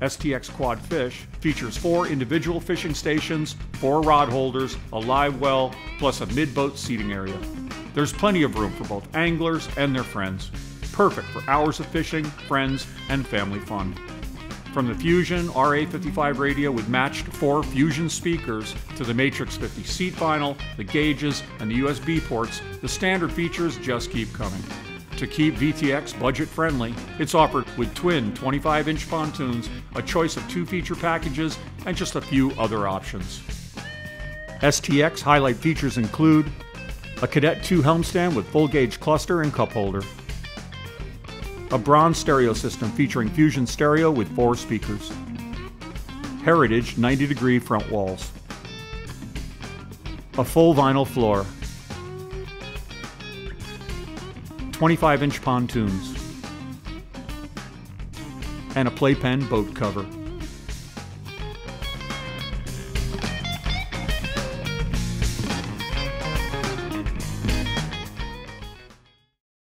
STX Quad Fish features four individual fishing stations, four rod holders, a live well, plus a mid-boat seating area. There's plenty of room for both anglers and their friends. Perfect for hours of fishing, friends, and family fun. From the Fusion RA55 radio with matched four Fusion speakers to the Matrix 50 seat vinyl, the gauges, and the USB ports, the standard features just keep coming. To keep STX budget friendly, it's offered with twin 25 inch pontoons, a choice of two feature packages, and just a few other options. STX highlight features include a Cadet 2 helm stand with full gauge cluster and cup holder, a bronze stereo system featuring Fusion stereo with four speakers, Heritage 90 degree front walls, a full vinyl floor, 25 inch pontoons, and a playpen boat cover.